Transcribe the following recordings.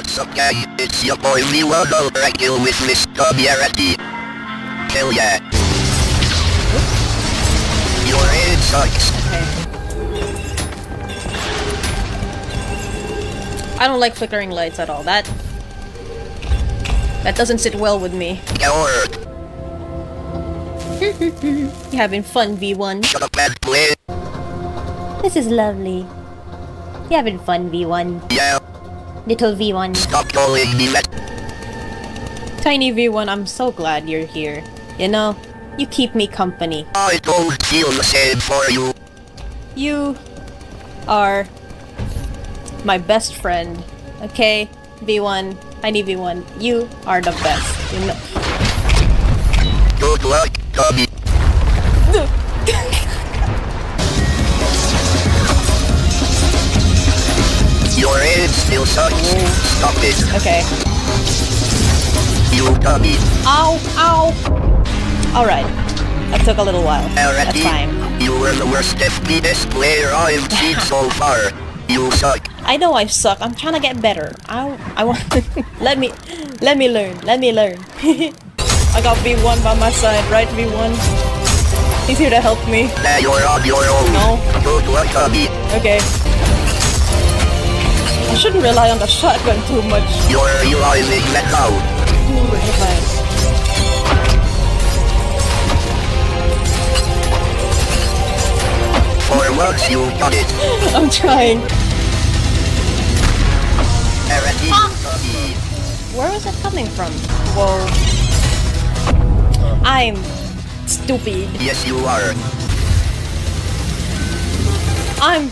What's up guys, it's your boy V1 over at with Miss Community. Hell yeah. Your head sucks. I don't like flickering lights at all. That that doesn't sit well with me. Coward. You having fun, V1? Shut up and play. This is lovely. You having fun, V1? Yeah, Little V1. stop calling me that. Tiny V1, I'm so glad you're here. You know, you keep me company. I don't feel the same for you. You are my best friend. Okay, V1, Tiny V1, you are the best. You know. Good luck, Tommy. Still sucks. Stop it. Okay. You Tommy. Ow! Ow! Alright. That took a little while. That's Alrighty. fine. You were the worst FPS player I've seen so far. You suck. I know I suck. I'm trying to get better. I I want let me let me learn. Let me learn. I got V1 by my side, right V1? He's here to help me. You're on your own. No. Good luck, Tommy. Okay. I shouldn't rely on the shotgun too much. You're realizing that now. For once you got it. I'm trying. Ah. Tommy. Where is it coming from? Whoa. I'm stupid. Yes, you are. I'm.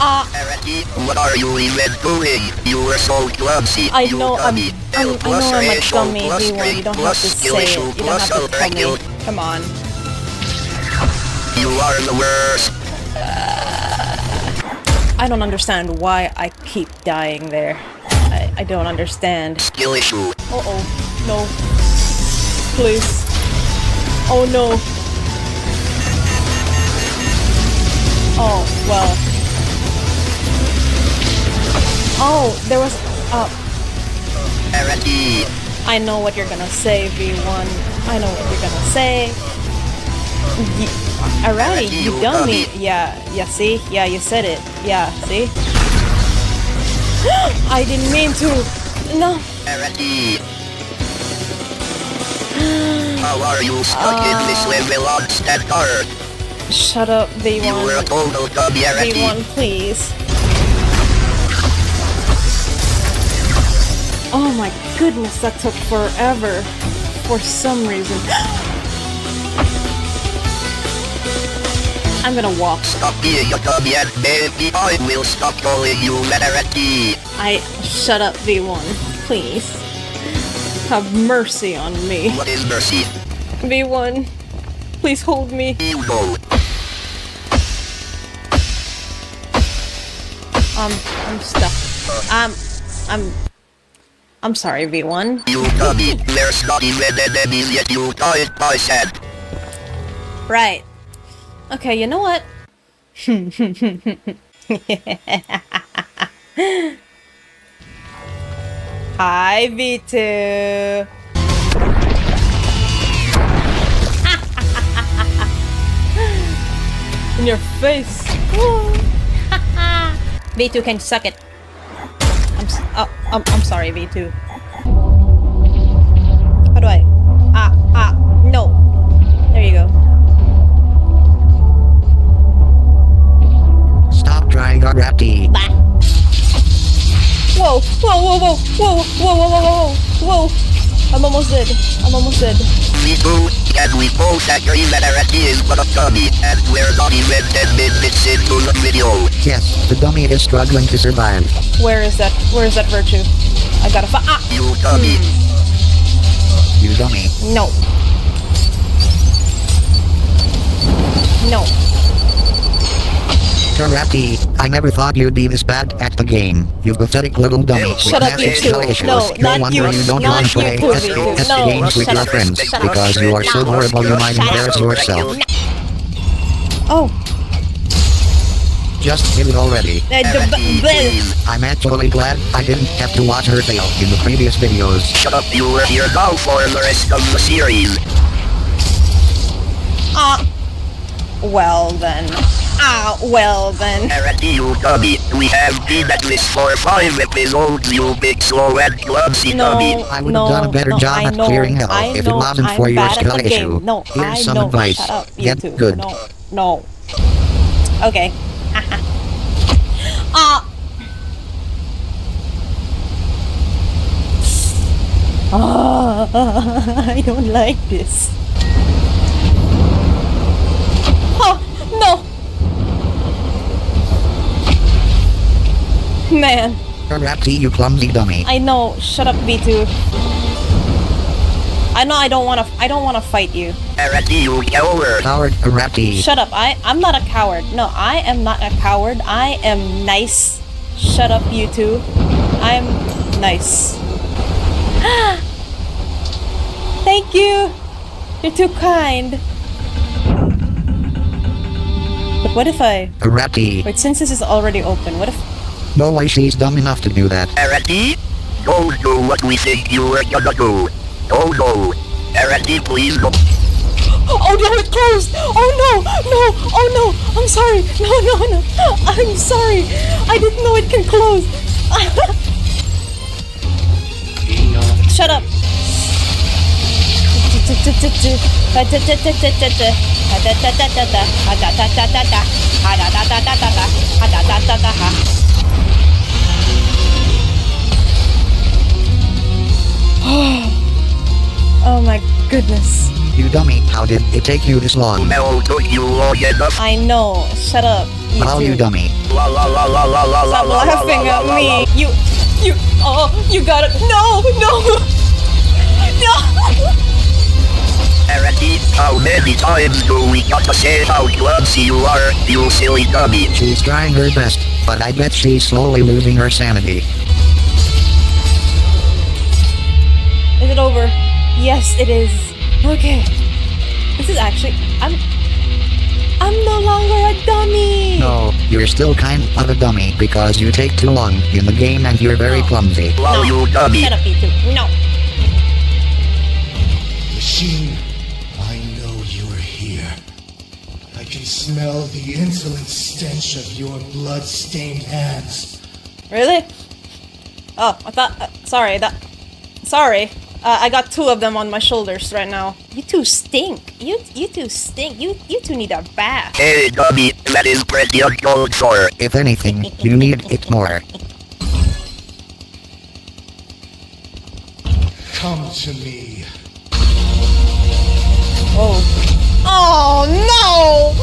What are you even doing? You were so clumsy. I know I'm. I'm, L I know I'm a dummy, V1. You don't have to say it. You don't have to tell me. Come on. You are the worst. I don't understand why I keep dying there. I, I don't understand. Skill issue. Uh oh. No. Please. Oh no. Oh, well. Oh, there was. Uh, I know what you're gonna say, V1. I know what you're gonna say. Y- Alrighty, you dummy. Yeah, yeah, see? Yeah, you said it. Yeah, see? I didn't mean to. No. How are you stuck in this Uh. level on? Shut up, You were a V1. total dummy, V1, please. Oh my goodness, that took forever. For some reason. I'm gonna walk. Stop being a dummy and maybe I will stop calling you. I shut up, V1, please. Have mercy on me, What is mercy? V1. Please hold me. You know. Um, I'm stuck. Um, I'm. I'm sorry, V1. You dummy. There's not even enemies yet you died by sand. Right. Okay, you know what? Hi, V2. In your face. V2 can suck it. I'm, I'm, sorry, V2. How do I? Ah, ah, no. There you go. Stop trying on Rapti. Bah. Whoa, whoa, whoa, whoa, whoa, whoa, whoa, whoa, whoa, whoa. I'm almost dead. I'm almost dead. We do, and we both agree Menarati is but a dummy, and we're not even 10 minutes into the video. Yes, the dummy is struggling to survive. Where is that? Where is that virtue? I gotta fi- ah! You dummy. You dummy. No. No. Rapti, I never thought you'd be this bad at the game. You pathetic little dummy. with Shut up, you two. No, no not wonder you. you don't Not want to you play two, S- V2. S No, games with shut your up. friends because you are so horrible you might embarrass yourself. Oh. Just hit it already. Uh, the b- Arati, b- please. I'm actually glad I didn't have to watch her fail in the previous videos. Shut up, you were here now for the rest of the series. Ah. Well then. Ah, well then. Arati, you dummy. We have been at this for five episodes, you big slow and clumsy No, dummy. I would no, have done a better no, job I at know, clearing hell I if it wasn't I'm for your bad at skill the issue. No, Here's I some know. advice. Shut up, you Get two. good. No, no. Okay. Ah. Ah, I don't like this. Oh, no. Man, Rapti, you clumsy dummy. I know. Shut up, V2. I know I don't want to I don't want to fight you. Arati, you coward. Coward, Rapti. Shut up. I I'm not a coward. No, I am not a coward. I am nice. Shut up, you two. I'm nice. Thank you. You're too kind. But what if I Rapti. wait? Since this is already open, what if? No way she's dumb enough to do that. Arati, don't do what we think you were gonna do. Oh no. Arati, please don't. Oh no, it closed! Oh no, no, oh no, I'm sorry. No, no, no, I'm sorry. I didn't know it can close. Shut up. goodness. You dummy, how did it take you this long? Mel took you long enough. I know. Shut up. You How you dummy? La la la la la la la Stop la la laughing la at la me. la. You, you, oh, you got it. No, no, no. How many times do we gotta say how clumsy you are, you silly dummy? She's trying her best, but I bet she's slowly losing her sanity. Is it over? Yes, it is. Okay. This is actually. I'm. I'm no longer a dummy. No, you're still kind of a dummy because you take too long in the game and you're very clumsy. Wow, you dummy. Shut up, you two. No. Machine, I know you're here. I can smell the insolent stench of your blood-stained hands. Really? Oh, I thought. Uh, sorry. That. Sorry. Uh, I got two of them on my shoulders right now. You two stink. You you two stink. You you two need a bath. Hey dummy, that is pretty uncalled for. If anything, you need it more. Come to me. Oh. Oh no!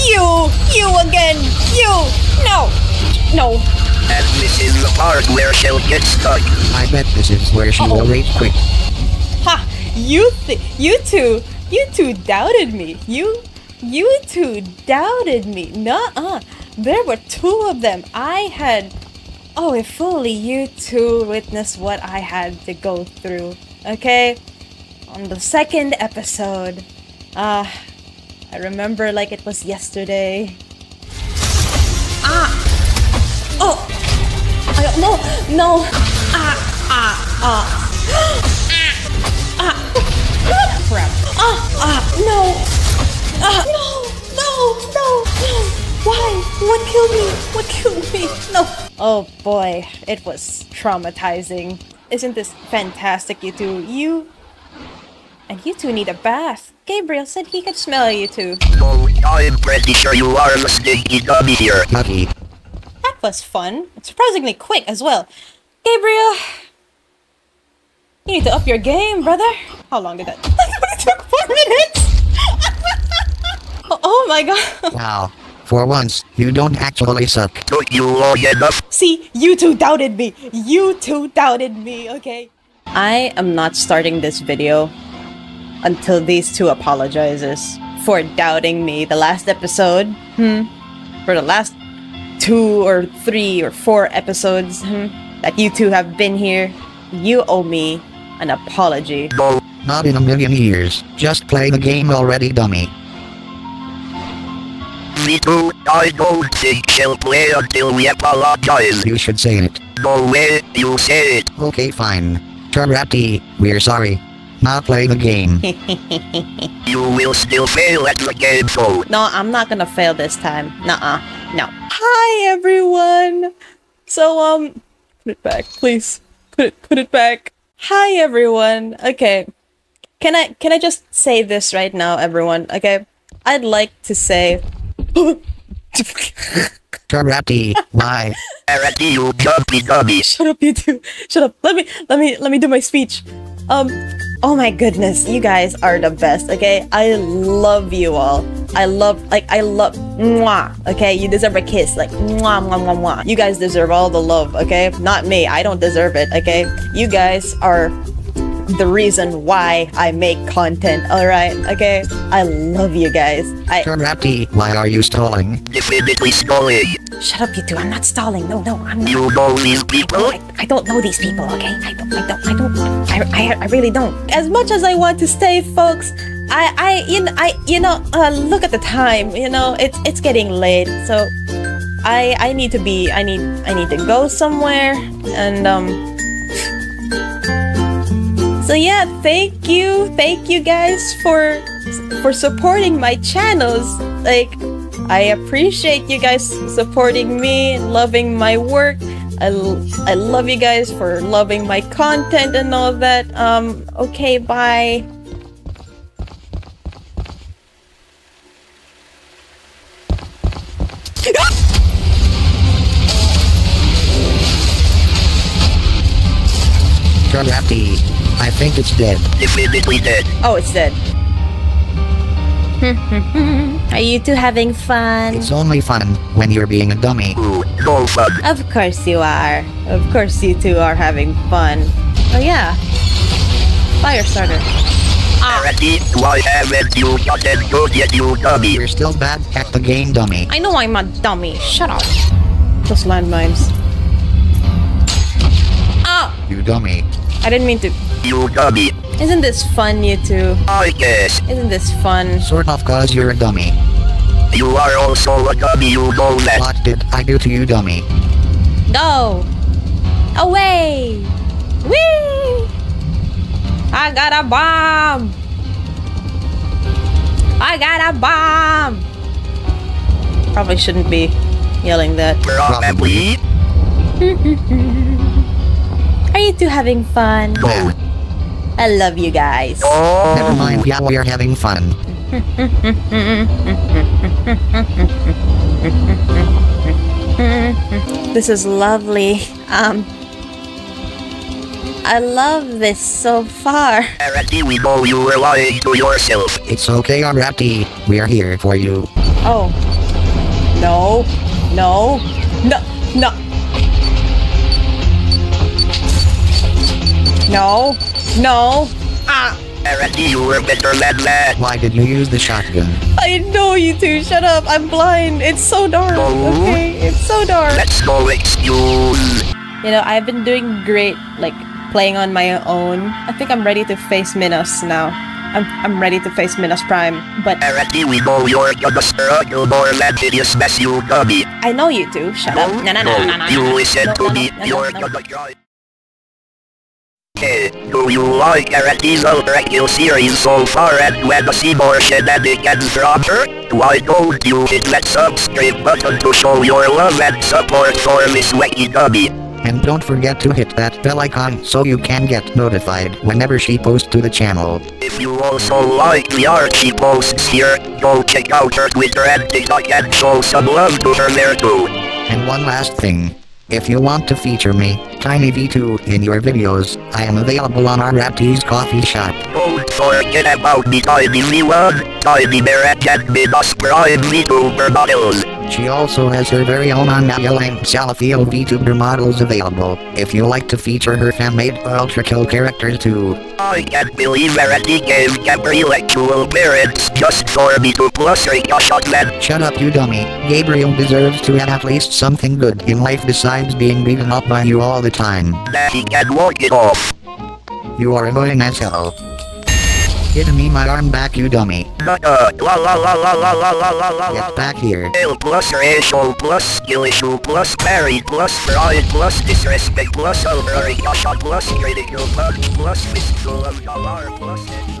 You! You again! You! No! No! And this is the part where she'll get stuck. I bet this is where she will rage quit. You you two you two doubted me. You you two doubted me. Nuh-uh. There were two of them. I had Oh, if only you two witnessed what I had to go through. Okay? On the second episode. Ah, I remember like it was yesterday. Ah! Oh! I no! No! Ah! Ah! Ah! Ah! No! Ah! No! No! No! No! Why? What killed me? What killed me? No! Oh boy, it was traumatizing. Isn't this fantastic, you two? You and you two need a bath. Gabriel said he could smell you two. No, I'm pretty sure you are the stinky dummy here. Yucky. That was fun. And surprisingly quick as well. Gabriel, you need to up your game, brother. How long did that? My god. Wow. For once, you don't actually suck. Took you long enough. See, you two doubted me. You two doubted me, okay? I am not starting this video until these two apologizes for doubting me the last episode. Hmm. For the last two or three or four episodes hmm, that you two have been here, you owe me an apology. No, Not in a million years. Just play the game already, dummy. V2, I don't think she'll play until we apologize. You should say it. No way, you say it. Okay, fine. Karate, we're sorry. Now play the game. You will still fail at the game though. No, I'm not gonna fail this time. Nuh-uh. No. Hi everyone. So um, put it back, please. Put it, put it back. Hi everyone. Okay. Can I can I just say this right now, everyone? Okay. I'd like to say. Karate, why? Karate, you jumpy dummy. Shut up, you two. Shut up. Let me let me let me do my speech. Um oh my goodness, you guys are the best, okay? I love you all. I love like I love mwah, okay? You deserve a kiss, like mwah mwah mwah mwah. You guys deserve all the love, okay? Not me. I don't deserve it, okay? You guys are the reason why I make content, alright? Okay? I love you guys. I Karate, why are you stalling? Definitely stalling. shut up you two. I'm not stalling. No, no, I'm not. You know these people? I, I don't know these people, okay? I don't, I don't, I don't, I, I, I really don't. As much as I want to stay, folks, I, I, you know, I, you know, uh, look at the time. You know, it's, it's getting late, so I, I need to be, I need, I need to go somewhere, and um. So yeah, thank you, thank you guys for, for supporting my channels. Like, I appreciate you guys supporting me, loving my work. I, I love you guys for loving my content and all that. Um, okay, bye. Karate, I think it's dead. Definitely dead. Oh, it's dead. Are you two having fun? It's only fun when you're being a dummy. Ooh, no fun. Of course you are. Of course you two are having fun. Oh yeah. Fire starter. Karate, why haven't you gotten good yet, you dummy? You're still bad at the game, dummy. I know I'm a dummy. Shut up. Those landmines. Ah! You dummy. I didn't mean to. You dummy. Isn't this fun, you two? I guess. Isn't this fun? Sort of cause you're a dummy. You are also a dummy, you know that. What did I do to you, dummy? Go! Away! Whee! I got a bomb! I got a bomb! Probably shouldn't be yelling that. Probably. Are you two having fun? No. I love you guys. Never Oh. mind, yeah, we're having fun. This is lovely. Um, I love this so far. Karate, we know you were lying to yourself. It's okay, Karate. We're here for you. Oh. No. No. No. No. No. No. Ah. Karate, you were better than that. Why did you use the shotgun? I know you two. Shut up. I'm blind. It's so dark. No. Okay. It's so dark. Let's go excuse. You know, I've been doing great, like, playing on my own. I think I'm ready to face Minos now. I'm, I'm ready to face Minos Prime. But Karate, we know you're gonna struggle more than hideous mess, you dummy. I know you two. Shut up. No, no, no, no, no, no. You no, listen no, to no, me. no, no, You're no. gonna try. Hey, do you like Karate's ULTRAKILL series so far and wanna see more shenanigans from her? Why don't you hit that subscribe button to show your love and support for this wacky dummy? And don't forget to hit that bell icon so you can get notified whenever she posts to the channel. If you also like the art she posts here, go check out her Twitter and TikTok and show some love to her there too. And one last thing. If you want to feature me, TinyV2, in your videos, I am available on our Raptees Ko-fi shop. Don't forget about the Tiny V1, Tiny Barrett and Minos Prime VTuber models. She also has her very own Unnameline Salafio VTuber models available, if you like to feature her fan-made ULTRAKILL characters too. I can't believe Verity gave Gabriel actual parents just for me to plus a shotgun. Shut up you dummy, Gabriel deserves to have at least something good in life besides being beaten up by you all the time. That he can walk it off. You are annoying as hell. Give me my arm back, you dummy. La la la la la la la la la Get back here. Ill plus racial plus skill issue plus married plus fraud plus disrespect plus overreaction plus critical plus plus physical of plus.